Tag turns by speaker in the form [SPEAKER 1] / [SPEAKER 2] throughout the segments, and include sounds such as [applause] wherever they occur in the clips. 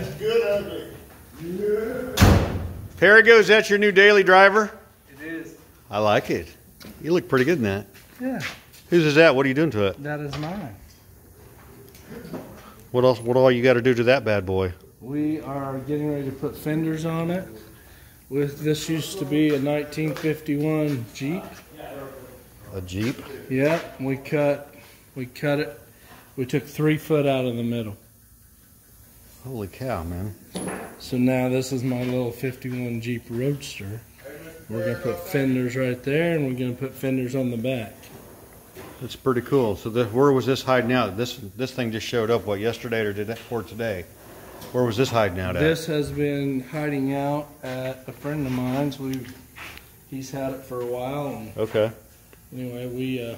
[SPEAKER 1] That's good ugly. Yeah. Perigo, is that your new daily driver?
[SPEAKER 2] It is.
[SPEAKER 1] I like it. You look pretty good in that.
[SPEAKER 2] Yeah.
[SPEAKER 1] Whose is that? What are you doing to it?
[SPEAKER 2] That is mine.
[SPEAKER 1] What else? What all you got to do to that bad boy?
[SPEAKER 2] We are getting ready to put fenders on it. With this used to be a 1951 Jeep.
[SPEAKER 1] A Jeep?
[SPEAKER 2] Yeah. We cut, we cut it. We took three foot out of the middle.
[SPEAKER 1] Holy cow, man!
[SPEAKER 2] So now this is my little 51 Jeep Roadster. We're gonna put fenders right there, and we're gonna put fenders on the back.
[SPEAKER 1] That's pretty cool. So, the, where was this hiding out? This this thing just showed up. What yesterday or did it or today? Where was this hiding out at?
[SPEAKER 2] This has been hiding out at a friend of mine's. We he's had it for a while, and
[SPEAKER 1] Okay.
[SPEAKER 2] anyway, we uh,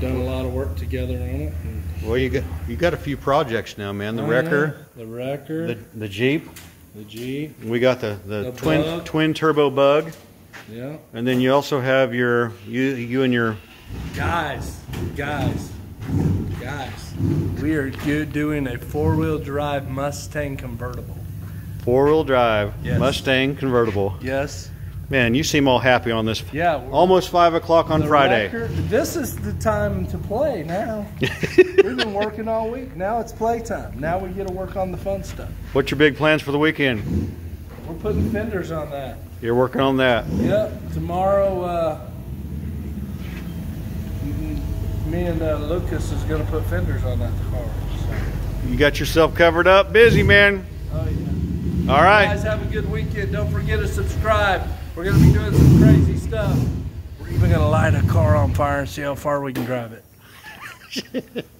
[SPEAKER 2] done a lot of work together on it. and-
[SPEAKER 1] Well, you got you got a few projects now, man. The
[SPEAKER 2] Oh,
[SPEAKER 1] wrecker,
[SPEAKER 2] yeah, the wrecker,
[SPEAKER 1] the
[SPEAKER 2] the,
[SPEAKER 1] the Jeep.
[SPEAKER 2] Jeep.
[SPEAKER 1] We got the the,
[SPEAKER 2] The
[SPEAKER 1] twin
[SPEAKER 2] Bug.
[SPEAKER 1] twin turbo bug,
[SPEAKER 2] Yeah,
[SPEAKER 1] and then you also have your you you and your
[SPEAKER 2] guys, guys, guys. We are do- doing a four-wheel drive Mustang convertible.
[SPEAKER 1] four wheel drive
[SPEAKER 2] Yes.
[SPEAKER 1] Mustang convertible.
[SPEAKER 2] Yes.
[SPEAKER 1] Man, you seem all happy on this.
[SPEAKER 2] Yeah.
[SPEAKER 1] Almost five o'clock on Friday.
[SPEAKER 2] wrecker- this is the time to play now. [laughs] We've been working all week. Now it's playtime. Now we get to work on the fun stuff.
[SPEAKER 1] What's your big plans for the weekend?
[SPEAKER 2] We're putting fenders on that.
[SPEAKER 1] You're working on that.
[SPEAKER 2] Yep. Tomorrow, uh, me and uh, Lucas is going to put fenders on that car. So.
[SPEAKER 1] You got yourself covered up, busy man.
[SPEAKER 2] Oh yeah.
[SPEAKER 1] All right.
[SPEAKER 2] Guys, have a good weekend. Don't forget to subscribe. We're to be doing some crazy stuff. We're even to light a car on fire and see how far we can drive it. [laughs]